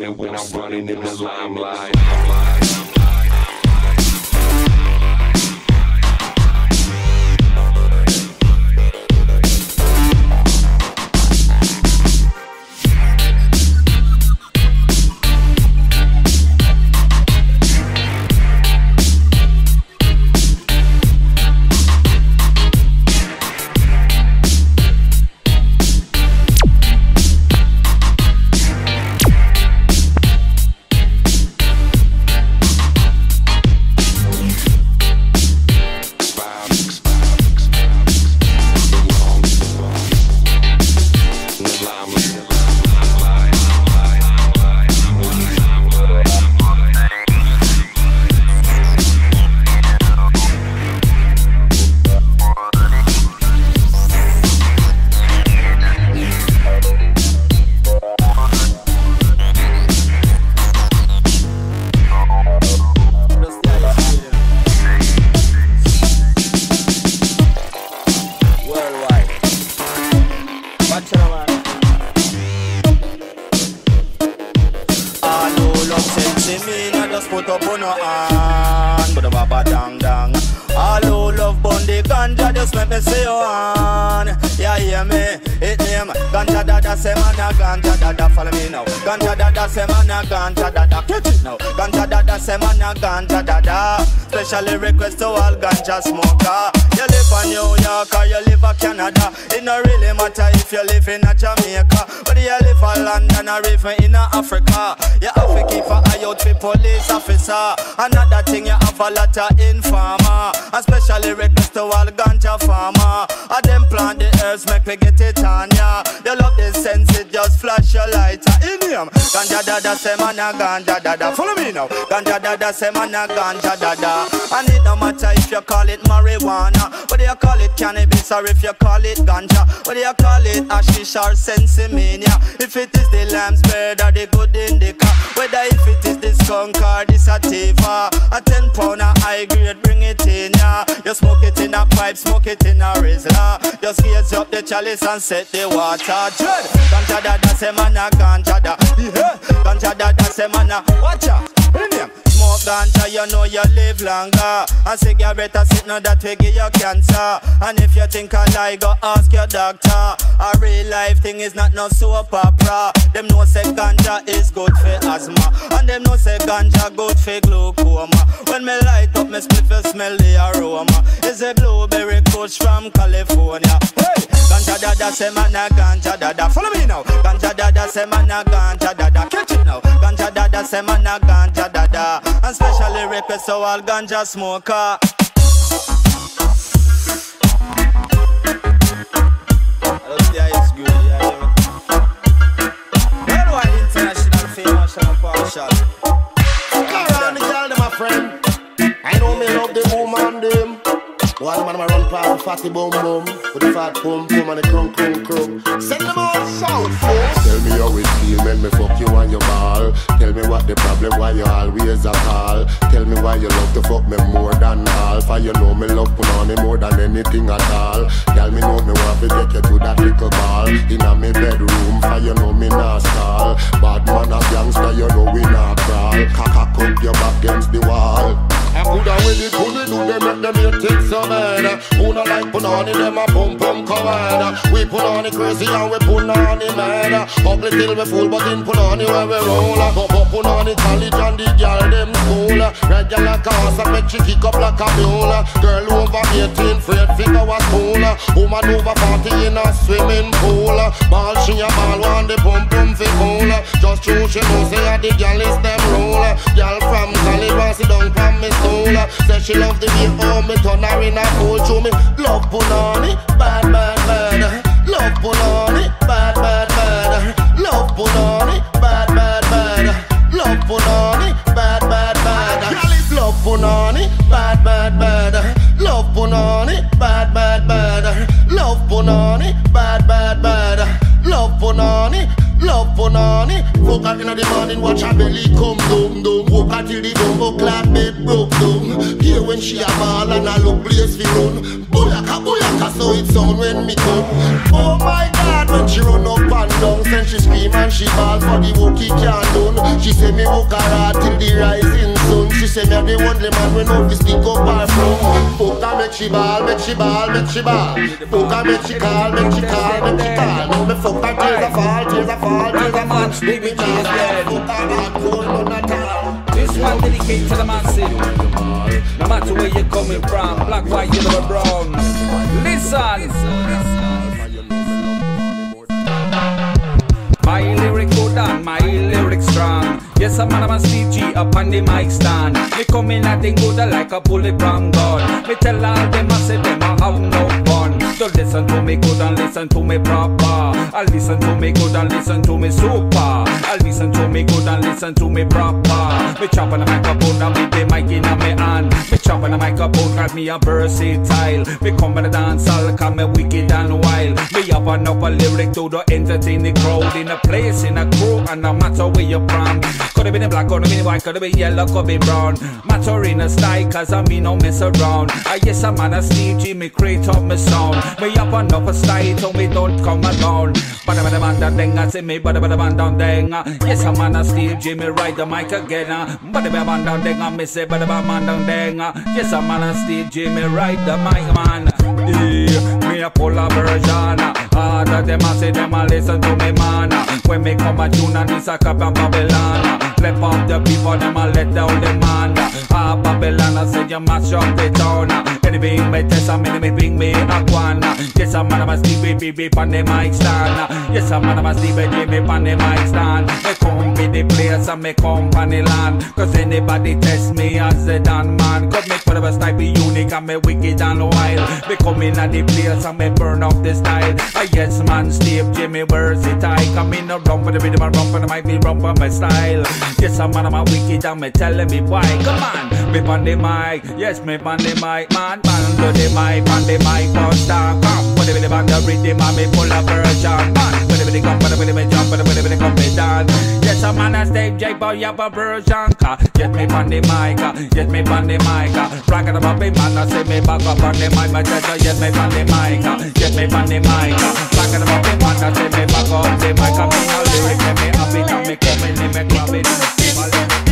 when I'm running in the limelight. Ganja. You live in New York or you live in Canada. It no really matter if you live in a Jamaica. Whether you live in London or even in Africa. You have to keep an eye out for police officer. Another thing you have a lot of informer. Especially request to all ganja farmer. I them plant the herbs make we get it on ya. You love the sense it just flash your lighter in him. Ganja dada say man a ganja dada. Follow me now. Ganja dada say man a ganja dada. And it no matter if you call it marijuana, What do you call it cannabis or if you call it ganja, whether you call it hashish or sensimania. If it is the lamb's bread or the good indica, whether if it is the skunk or the sativa, a ten pound a high grade, bring it in ya. You smoke it in a pipe, smoke it in a Rizla. Just gaze up the chalice and set the water. Dread. Ganja dada say man a ganja da. Yeah. Ganja dada say man a watch out. Smoke ganja, you know you live longer. And cigarette a sit now that will give you cancer. And if you think I lie, go ask your doctor. A real life thing is not no soap opera. Them know say ganja is good for asthma. And them know say ganja good for glaucoma. When me light up, me split will smell the aroma. It's a blueberry kush from California. Hey, ganja dada say man a ganja dada. Follow me now. Ganja dada say man a ganja dada. Catch it now. Ganja dada say man a ganja dada. And specially request to all ganja smoker. I know me love the. One man a run past fatty bum bum with the fat pum pum and the crunk crunk crunk. Send them all south, folks. Tell me how it feel when me fuck you and your ball. The problem, why you always a call. Tell me why you love to fuck me more than all. For you know me love it more than anything at all. Tell me know me want to take you to that little ball. Inna me bedroom, for you know me not stall. Bad man a gangster, you know we not crawl. Cock up your back against the wall. I coulda with it, coulda do them, make them here take so bad. Who not like put on it, them a pum pum covered. We put on it crazy and we put on it mad. Ugly till we full, but in put on it where we roll. Pop up put on it college and the girl them school. Regular cars and make she kick up like a mule. Girl over 18, afraid figure was cool. Woman over 40 in a swimming pool. Ball she a ball, want the pum pum fi cool. Just true she know say a the girl is them rule. Girl from Cali, want sit down from me stool. Say she love the way how me turn her in a fool. Show me love punani, bad bad bad. Love punani, bad bad bad. Love punani, bad bad bad. Love punani, bad bad bad. Love punani, bad bad bad. Love punani, bad bad bad. Love punani, bad bad bad. Love punani, love punani. Fuck her inna the morning, watch her belly come she a ball and a look place fi run. Boyaka boyaka, so it sound when me come. Oh my God, when she run up and down, send she scream and she ball for the work he can't done. She say me work hard till the rising sun. She say me the only man we know fi stick up her from. Fuck her make she ball, make she ball, make she ball. Fuck make she call, make she call, make she call. Now me fuck her tears a fall, tears a fall, tears a fall. Make me call, fuck her not cold, none at all. This one dedicated to the massive. No matter where you're coming from, black, white, yellow, or brown. Listen. My lyric good and my lyric strong. Yes, I'm man, I'm a Steve up on the mic stand. Me coming at the good like a bullet from gun. Me tell all them I say them I have no fun. Listen to me good and listen to me proper. I listen to me good and listen to me super. I listen to me good and listen to me proper. Me chop on the microphone and with the mic in my hand. Me chop on the microphone cause me a versatile. Me come in the dance hall cause me wicked and wild. Me have an up a lyric to the entertain the crowd in a place in a crew and no matter where you're from. Could have been black, could have been white, could have been yellow, could be brown. Matter in a style cause I mean no mess around. I yes I'm on a Steve G, me create up my sound. Me up on up a style so me don't come alone. But I'm a man that ding, I say me, but I'm a man down ding. Yes I'm on a Steve me ride the mic again. But I'm a man down ding, I me say, but I'm a man down ding. Yes I'm on a Steve me ride the mic man. Yeah, me a pull a version. Harder them I say them I listen to me man. When me come a tune and this a cap and Babylon. Left off the people them I let down the man. Ah Babylon I say you mash up the town. Anything me test a me bring me a one. Yes I'm man I'm a Stevie baby on the mic stand. Yes I'm man I'm a Stevie Jimmy on the mic stand. Me come be the place and me company land. Cause anybody test me as a done man. Cause me for the type be unique and me wicked and wild. Me come in at the place and me burn up the style. I yes man Steve Jimmy versatile. Come in a run for the rhythm and for the mic, me run for my style. Yes I'm man I'm wicked and me telling me why. Come on, me on the mic. Yes me on the mic man. Man to the mic, on the mic first time. Come put it with the the rhythm and me pull a version. Man, put it with the come, put it with the jump, put it the come me down. Yes I'm man a Steve J boy have a version. Yes me on the mic, yes me on the mic. uh. Rock it up, man, I say me back up on the mic. My chest, yes me on the mic, uh, yes me on the mic. uh. Rock it up, man, I say me back up the mic. I'm in a lyric, me happy, and me coming, in me clubbing,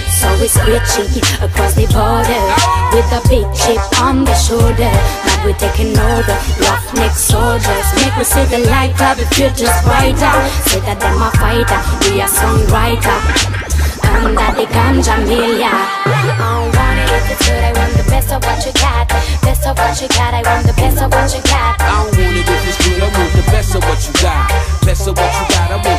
So it's switching across the border with a big chip on the shoulder. But we're taking over, roughneck soldiers. Make we see the light of the future's brighter. Say that them a fighter, we a songwriter under the ganja milia. I don't want it if it's good, I want the best of what you got. Best of what you got, I want the best of what you got. I don't want it if it's good, I want the best of what you got. Best of what you got, I want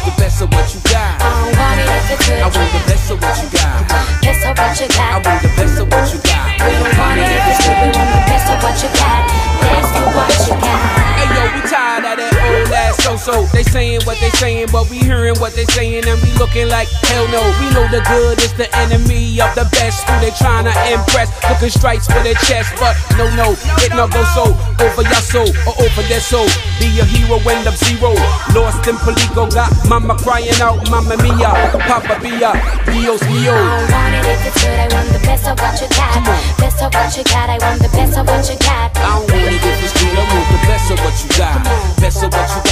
so-so. They saying what they saying, but we hearing what they saying, and we looking like hell no. We know the good is the enemy of the best. Who they trying to impress? Looking stripes for their chest, but no, no, it no go so. Over your soul or over their soul. Be a hero, end up zero. Lost in Palico, got mama crying out, mama Mia, Papa Bia, Dios I mio. don't want it if it's good, I want the best of what you got. Best of what you got, I want the best of what you got. I don't want it if it's good, I want the best of what you got. Best of what you got, I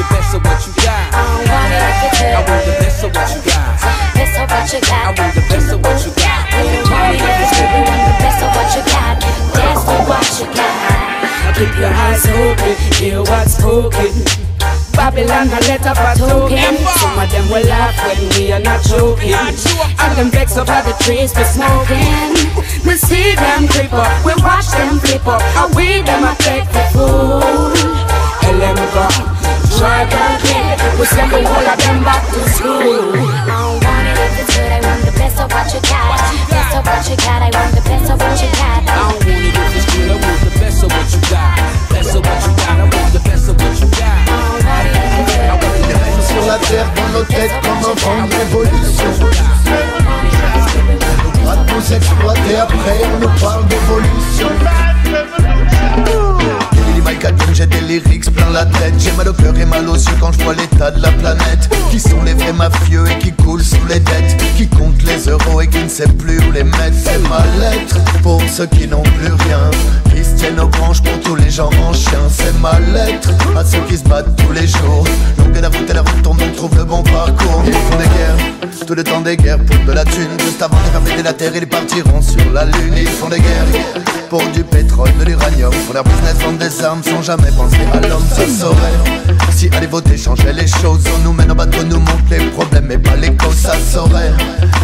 the best of what you got. I don't want it if it's. I want the best of what you got. Best of what you got. I want the best of what you got. Don't want it if it's good, want the best of what you got. Best of what you got. Keep your eyes open, hear what's spoken. Babylon a let up a token. Some of them will laugh when we are not joking. And them vex up at the trees for smoking. We see them creep up, we watch them flip up. And we them a take the food. LM go, try and keep. We send the whole of them back to school. I don't want it if it's good, I want the best of what you got. Best of what you got, I want the best of what you got. I don't want it if it's good, I want the best of what you got. Best of what you got, I want the best of what you got. Sur la terre dans nos têtes comme un vent de révolution. On va nous exploiter après, on nous parle d'évolution. Mike Adams, j'ai des lyrics plein la tête. J'ai mal au cœur et mal aux yeux quand je vois l'état de la planète. Qui sont les vrais mafieux et qui coulent sous les dettes? Qui comptent les euros et qui ne sait plus où les mettre? C'est ma lettre pour ceux qui n'ont plus rien. Qui se tiennent aux branches pour tous les gens en chien. C'est ma lettre à ceux qui se battent tous les jours. Longue est la route et la route tourne, on trouve le bon parcours. Ils font des guerres, tout le temps des guerres pour de la thune. Juste avant de faire la terre, ils partiront sur la lune. Ils font des guerres pour du pétrole, de l'uranium. Font leur business, vendent des armes sans jamais penser à l'homme. Ça saurait. Si aller voter changerait les choses, on nous mène en bateau, nous montre les problèmes et pas les causes. Ça saurait.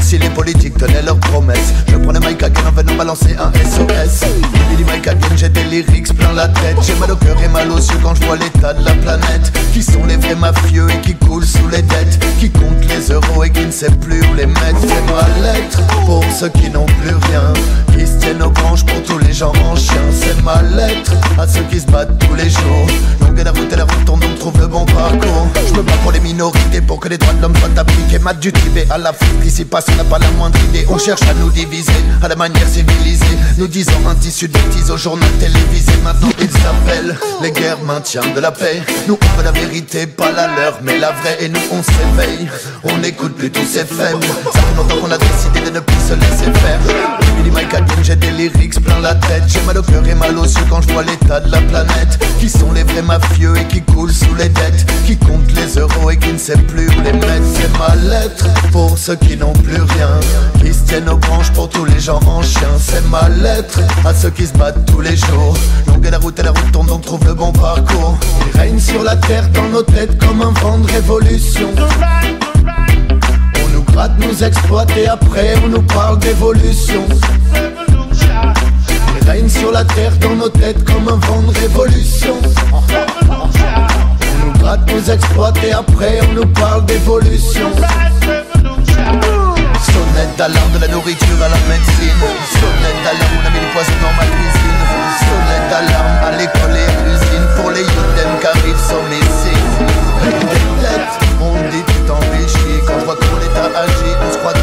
Si les politiques tenaient leurs promesses, je prenais Mike Hagen en venant balancer un SOS. Billy Mike Hagen, j'ai des lyrics plein la tête. J'ai mal au cœur et mal aux yeux quand je vois l'état de la planète. Qui sont les vrais mafieux et qui coulent sous les dettes? Qui comptent les euros et qui ne sait plus où les mettre? C'est ma lettre pour ceux qui n'ont plus rien. Qui se tiennent aux branches pour tous les gens en chien. C'est ma lettre à ceux qui se battent tous les jours. Longue la route et la route tourne, donc trouve le bon parcours. Je me bats pour les minorités pour que les droits de l'homme soient appliqués. Mat du Tibet à l'Afrique, d'ici passe, on n'a pas la moindre idée. On cherche à nous diviser à la manière civilisée. Nous disons un tissu de bêtises au journal télévisé. Maintenant ils s'appellent les guerres maintien de la paix. Nous on veut la vérité, pas la leur, mais la vraie. Et nous on s'éveille, on n'écoute plus tous ces faibles. Ça fait longtemps qu'on a décidé de ne plus se laisser faire. Billy Mike j'ai des lyrics plein la tête. J'ai mal au cœur et mal aux yeux quand je vois l'état de la planète. Qui sont les vrais mafieux et qui coulent sous les dettes. Qui comptent les euros et qui ne sait plus où les mettre. C'est ma lettre pour ceux qui n'ont plus rien. Qui se tiennent aux branches pour tous les gens en chien. C'est ma lettre à ceux qui se battent tous les jours. Longue la route et la route tourne donc trouve le bon parcours. Il règne sur la terre dans nos têtes comme un vent de révolution. On nous gratte, nous exploite et après on nous parle d'évolution règne sur la terre dans nos têtes comme un vent de révolution. On nous gratte nos exploits et après on nous parle d'évolution. Sonnette d'alarme de la nourriture à la médecine. Sonnette d'alarme, on a mis du poison dans ma cuisine. Sonnette d'alarme à l'école et à l'usine pour les items qui arrivent sans missiles. On dit tu t'enrichis quand je vois qu'on est agi, on se croit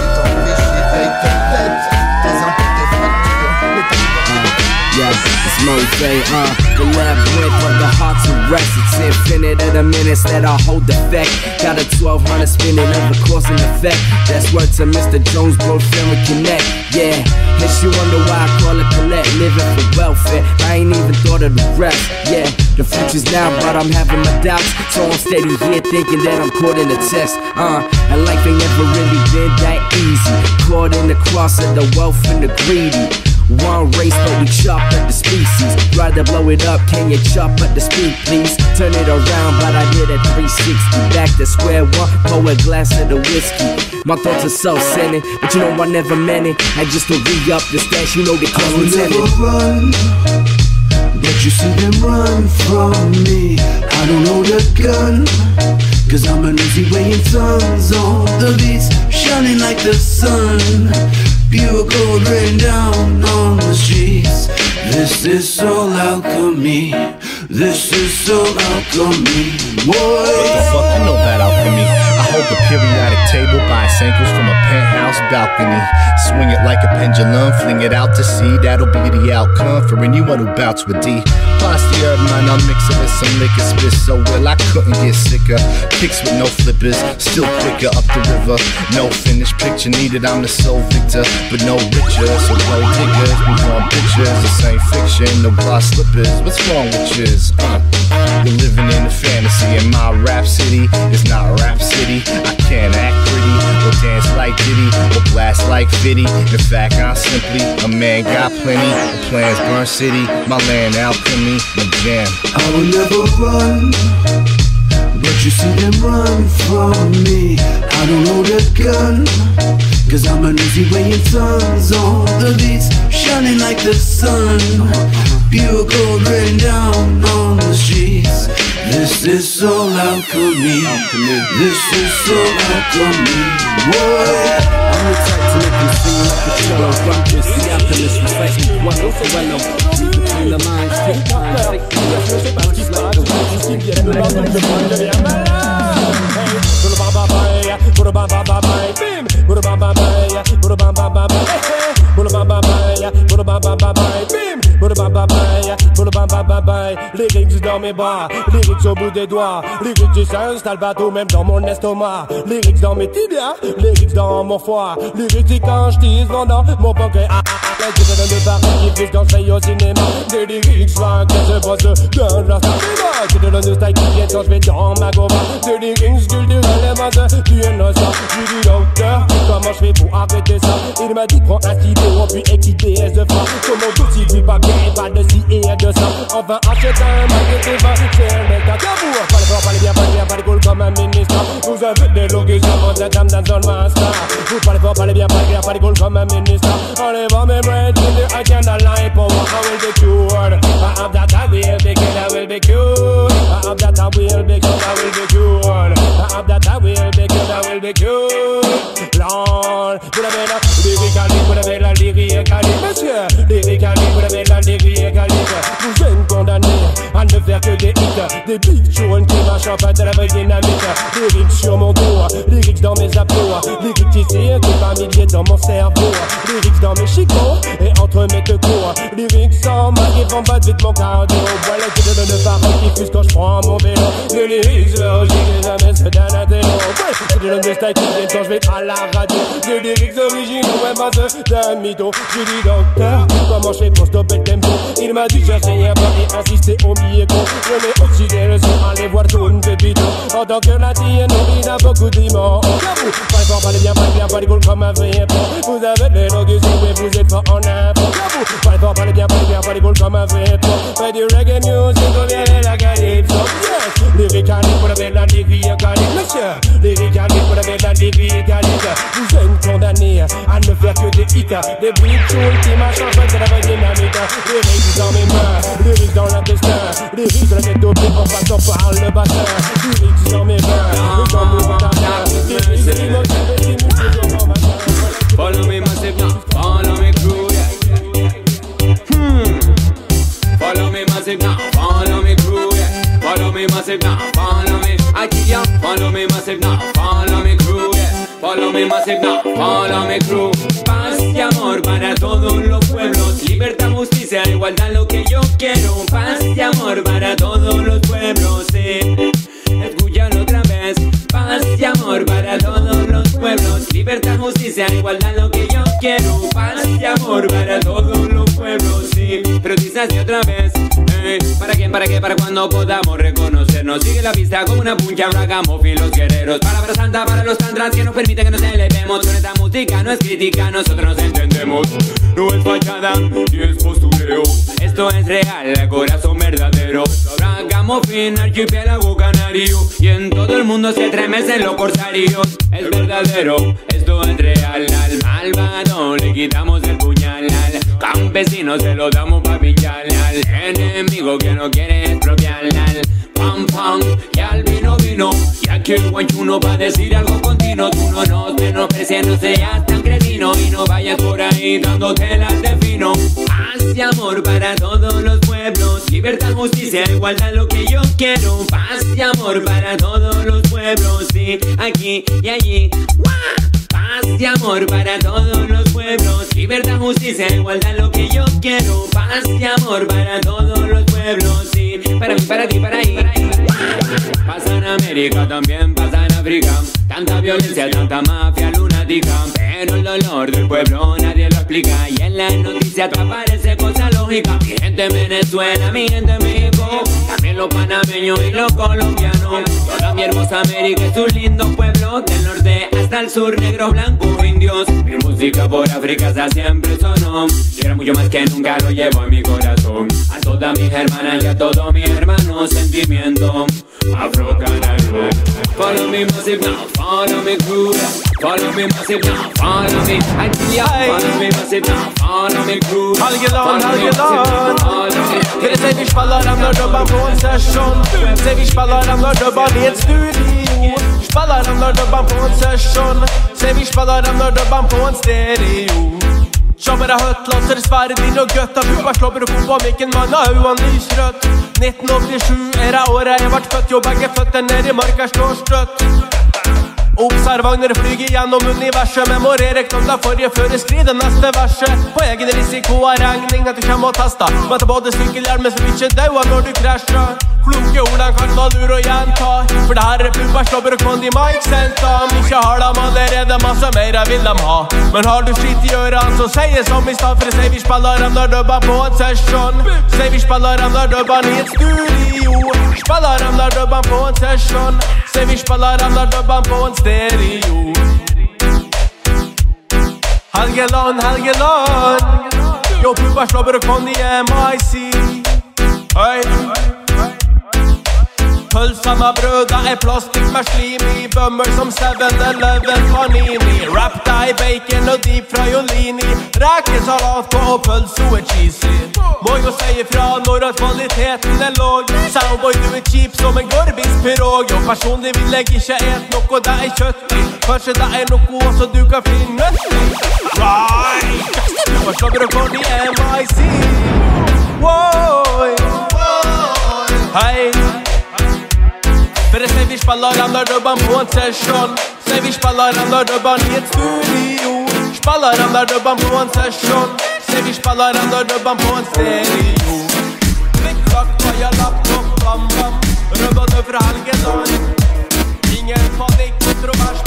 Mosaic, uh, the labyrinth of the heart to rest. It's infinite of the minutes that I hold effect. Got a 1200 spinning over course and effect. That's word to Mr. Jones, bro, Family Connect. Yeah, and she wonder why I call it collect. Living for welfare, I ain't even thought of the rest. Yeah, the future's now, but I'm having my doubts. So I'm steady here thinking that I'm caught in a test. Uh, and life ain't never really been that easy. Caught in the cross of the wealth and the greedy. One race, but we chop at the species. Rather blow it up, can you chop at the speed, please? Turn it around, but I did a 360. Back to square one, pour a glass of the whiskey. My thoughts are so sinning, but you know I never meant it. I just to re up the stash, you know they call me never run, but you see them run from me. I don't know the gun, cause I'm an easy weighing tons on the beats, shining like the sun. Pure gold rain down on the streets. This is all alchemy. This is all alchemy. What the fuck? I know that alchemy. Hold the periodic table by its ankles from a penthouse balcony. Swing it like a pendulum, fling it out to sea. That'll be the outcome for anyone who bouts with D. Plus the herb man, I'll mix it with some liquor. Spit so well, I couldn't get sicker. Kicks with no flippers, still quicker up the river. No finished picture needed, I'm the sole victor. But no richer, so gold diggers. We want pictures, this ain't fiction. No glass slippers, what's wrong with yours? Uh, you're living in a like Fitty. In fact, I'm simply a man, got plenty of plans. Burn City, my land, alchemy, my jam. I will never run, but you see them run from me. I don't know the gun, cause I'm an easy way in tons on the beats, shining like the sun. Pure gold rain down on the streets. This is all alchemy. This is all alchemy. What? I'm the type to make you sing like a cello. Rumpus, the alchemist, refresh me. One no Corello. Read between the lines, take time, take time. Much like the wind. Lyrics dans mes bras, lyrics au bout des doigts, lyrics qui s'installe partout même dans mon estomac, lyrics dans mes tibias, lyrics dans mon foie, lyrics quand je tisse dans mon pancréas. Je te donne des paris qui quand je au cinéma, des lyrics swag que je bosse dans la cinéma. Je te styles qui viennent quand je vais dans ma goma, des lyrics culturels et tu es innocent. Je dis docteur, comment je fais pour arrêter ça? Il m'a dit prends un stylo puis équipe PS de. Comment tout si tu pas pas de ci et de ça? Enfin achète un magnétisme, c'est un mec à tabou. Parlez fort, parlez bien, parlez bien, parlez cool comme un ministre. Vous avez des locutions, vous êtes dame dans le master. Vous parlez fort, parlez bien, parlez bien, parlez cool comme un ministre. Allez voir mes bread, I cannot lie for what I will be cured. I have that I will be good, I will be cured. I have that I will be good, I will be cured. I have that I will be good, I will be cured. Lord, vous avez la lyrique vous avez la lyrique monsieur. Lyrique vous avez la lyrique Vous des big tunes qui en fait à la vraie dynamique. Lyrics sur mon dos, lyrics dans mes abdos. Lyrics qui circulent par milliers dans mon cerveau. Lyrics dans mes chicots et entre mes deux cours. Lyrics sans mal qui vont battre vite mon cardio. Voilà je donne paroles qui fusent quand je prends mon vélo. Les lyrics logiques jamais ceux d'un intello. Ouais, je te donne des styles qui viennent quand je vais à la radio. Des lyrics originaux, ouais, pas ceux d'un mytho. J'ai dit docteur, comment je fais pour stopper le tempo? Il m'a dit chercher un pas et insister au billet con. Je mets beaucoup d'immenses. J'avoue, parlez fort, parlez bien, bien, cool comme un vrai. Vous avez vous êtes en bien, bien, cool comme un vrai. Faites du reggae la calypso. Lyrically, vous avez la lyrique monsieur. Lyrically, vous avez la lyrique calique. Vous êtes à faire que des hits. Des big tunes qui marchent en fait de la vraie dynamite. Lyrics dans mes mains, lyrics dans l'intestin. Lyrics de la tête au pied en passant par le bassin. Lyrics dans mes mains. Lyrics de l'émotion, des émotions dans ma main. Follow me massive now, follow me crew, yeah. Hmm. Follow me massive now, follow me crew, yeah. Follow me massive now, follow me. Aquí ya, follow me massive now, follow me crew. Follow me massive now, follow me crew. Paz y amor para todos los pueblos, libertad justicia, igualdad, lo que yo quiero. Paz y amor para todos los pueblos, sí. Escúchalo otra vez. Paz y amor para todos los pueblos. Libertad, justicia, igualdad, lo que yo quiero. Paz y amor para todos los pueblos, sí. Pero dices otra vez. Eh, ¿Para quién, para qué, para cuando podamos reconocernos? Sigue la pista como una puncha, hagamos los guerreros. Palabra santa para los tantras que nos permiten que nos elevemos. Con esta música no es crítica, nosotros nos entendemos. No es fachada ni es postureo. Esto es real, corazón verdadero. Hagamos fin, archipiélago canario. Y en todo el mundo se estremecen los corsarios. Es verdadero, esto es real. Al malvado le quitamos el puñal. Al campesino se lo damos pa' pillar. Al enemigo que no quiere expropiar. Al pam pam y al vino vino. Y aquí el guanchuno va a decir algo continuo. Tú no nos menosprecies, no seas tan cretino. Y no vayas por ahí dándote las de fino. Y amor para todos los pueblos. Libertad, justicia, igualdad, lo que yo quiero. Paz y amor para todos los pueblos. Sí, aquí y allí. ¡Wah! Paz y amor para todos los pueblos. Libertad, justicia, igualdad, lo que yo quiero. Paz y amor para todos los pueblos. Sí, para mí, para ti, para ahí. Pasa en América, también pasa en África. Tanta violencia, tanta mafia lunática. Pero el dolor del pueblo nadie lo explica. Y en la noticia te aparece cosa lógica. Mi gente en Venezuela, mi gente en México. También los panameños y los colombianos. Toda mi hermosa América es un lindo pueblo. Del norte hasta el sur, negros, blancos, indios. Mi música por África está siempre sonó. Quiero mucho más que nunca lo llevo en mi corazón. A todas mis hermanas y a todos mis hermanos, sentimiento. Afro canario. Follow me massive now, follow me groove. Follow me massive now, follow me. Actia, follow me massive now, follow me groove. Halgeland, Follow me massive now, jobba på en session. Ser vi spillerne når jobba i et studio. Spillerne når jobba på en session. Ser vi spillerne når jobba på en stereo. Sjammere høttlasser, sverdet din og gøtt gøtta Pupa slåber og bomba mikken, mann har uan lysrøtt 1987 er det året jeg vart født, jo begge føtter i marka slår støtt Observagner flyger gjennom universet Memorer knagler forrige før jeg skrider neste verset På egen risiko av regning at du kommer og tester Møter både sykkelhjelm som ikke dauer når du krasjer. Kloke ordene kan ta lur og gjenta For det her er pupper, slåber og kondi Mike Senta. Om ikke har dem allerede masse mer vil dem ha. Men har du skitt i ørene så sier som i stad For jeg sier vi spiller dem når dubba på en session. Sier vi spiller dem når dubba i et studio. Spiller dem når dubba på en session. Sier vi spiller dem når dubba på en stereo. Helgeland, Helgeland Yo, pupper, slåber og the MIC Hei Pølsa med brød, det er plastikk med slim i Bømmer som 7-Eleven panini Wrap deg i bacon og deep fra Jolini Rekesalat på og pølse er cheesy. Må jo si ifra når at kvaliteten er låg Soundboy, du er kjip som en gorbis pirog. Jo, personlig vil jeg ikke et noe det er kjøtt i. Kanskje det er noe også du kan finne nøtt i. Right Hva slår dere for de MIC? Wow! Hei en session Sier vi spiller dem når dubben i et studio Spiller dem når dubben på en session Sier vi spiller dem når dubben på en stereo Klikk-klakk, paja, laptop, bam, bam Rødbåter fra Helgeland Ingen panikk, kontrovers,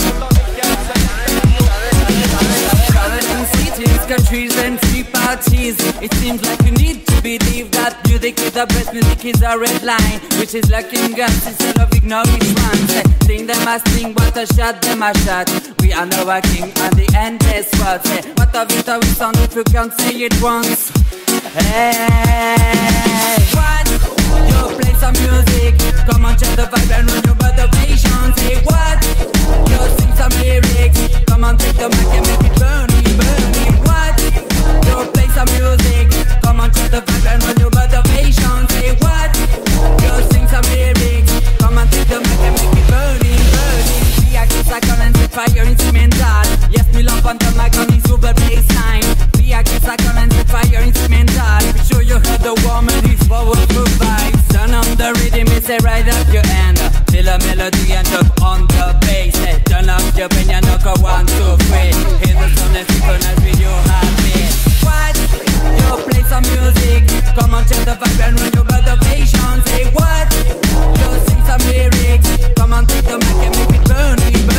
cities, countries and free parties. It seems like you need believe that music is the best music is a red line Which is lacking guns instead of ignoring ones Sing them a sing, what a shot, them a shot We are now a king and the end is what What a vita we sound if you can't say it once. Hey What? You play some music. Come on check the vibe and run your motivation Say what? You sing some lyrics. Come on take the mic and make it burning, burning You play some music. Come the vibe and run your motivation. Say what? Sing some lyrics. Come take the mic and make it burning, burning. Yes, the mic on super sure you heard the Turn on the rhythm, up your hand. Feel melody and on the bass. Turn up your and one, two, three Hear the sound and synchronize with your heartbeat what? Yo, play some music. Come on, check the vibe and run your motivation. Say what? Yo, sing some lyrics. Come on, take the mic and make it burning.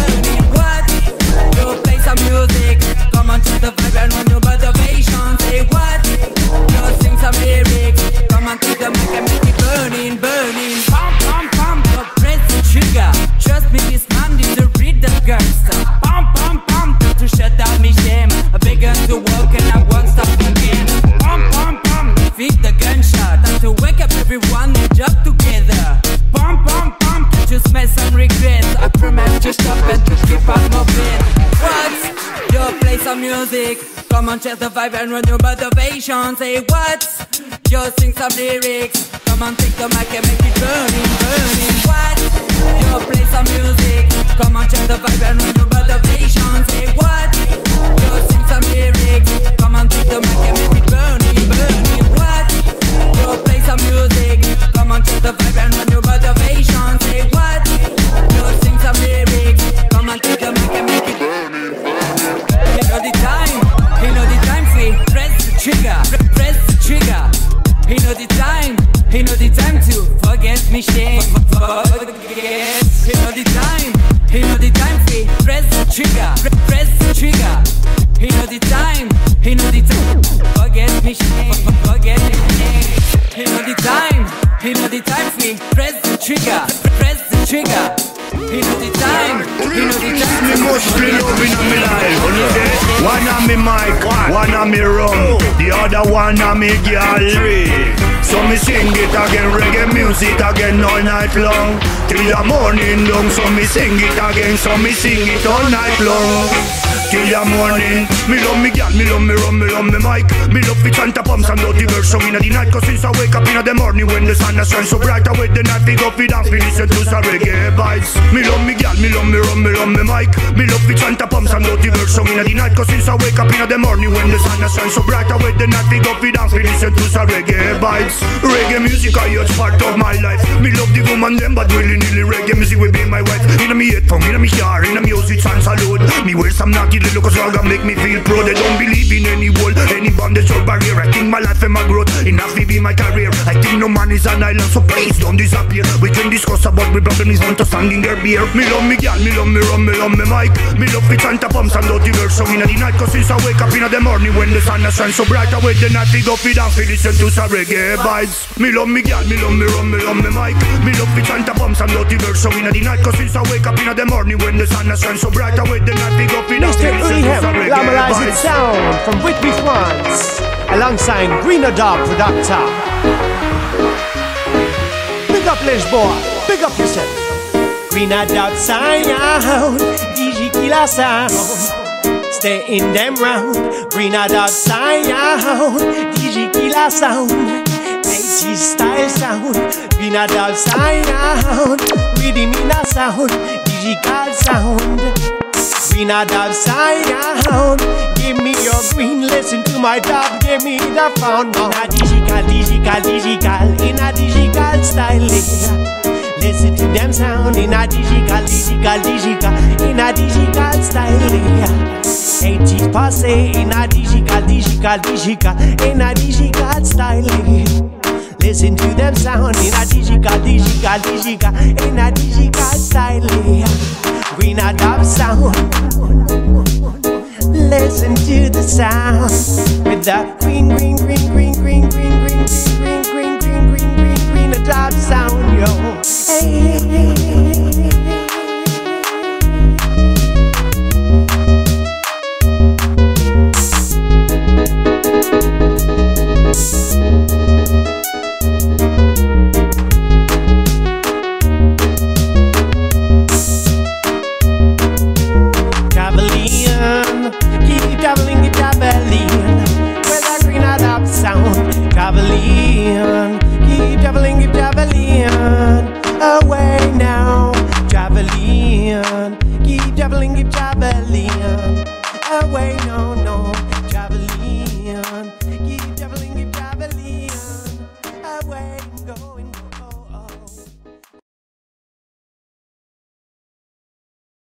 Check the vibe and run your motivation. Say what? Yo, sing some lyrics. Come on, take the mic and make it burning, burning. What? Yo, play some music. Come on, check the vibe and run your motivation. Say what? Yo, sing some lyrics. Come on, take the mic and make it burning, burning. What? Yo, play some music. Come on, check the vibe and run your motivation. On me gallery. So me sing it again, reggae music again all night long Till the morning long, so me sing it again, so me sing it all night long Till the morning, me love me gal, me love me rum, me love me mic. Me love fi chant a pumps and dirty verse song inna the night. Cause since I wake up inna the morning when the sun has shine so bright I wake the night, fi go fi dance, fi listen to some reggae vibes. Me love me gal, me love me rum, me love me mic. Me love fi chant a pumps and dirty verse song inna the night. Cause since I wake up inna the morning when the sun has shine so bright I wake the night, fi go fi dance, fi listen to some reggae vibes. Reggae music a huge part of my life. Me love the woman them but really nearly reggae music will be my wife. Inna me headphone, inna me car, inna music and salute Me wear some naughty little cause all make me feel proud. They don't believe in any wall, any bondage or barrier. I think my life and my growth enough to be my career. I think no man is an island so please don't disappear. We can discuss about my problems want to stand in their beer. Me love me gal, me love me rum, me love me mic. Me love me chant a pumps and dirty verse song inna the night Cause since I wake up inna the morning when the sun has shine so bright I wake the night to go feed and fi listen to some reggae vibes. Me love me gal, me love me rum, me love me mic. Me love me chant a pumps and dirty verse song inna the night Cause since I wake up inna the morning when the sun has shine so bright I wake the night to go feed and listen Sound from Whitby, France, alongside Greenadar Productor. Big up Lisboa, big up yourself. Greenadar Sound, DJ Kila Sound. Stay in them round, Greenadar Sound, DJ Kila Sound. Native style sound, Greenadar Sound, Reading Mina Sound, digital Sound. Green a dog sound. Give me your green, listen to my dog, give me the found. In a digital, digital, digital, in a digital style. Listen to them sound in a digital, digital, digital, in a digital style. yeah. 80s passe in a digital, digital, digital, in a digital style. Listen to them sound in a digital, digital, digital, in a digital style. Green a dub sound. Listen to the sound with the green, green, green, green, green, green, green, green, green, green, green, green, green, green, a dub sound, yo. Hey. Traveling,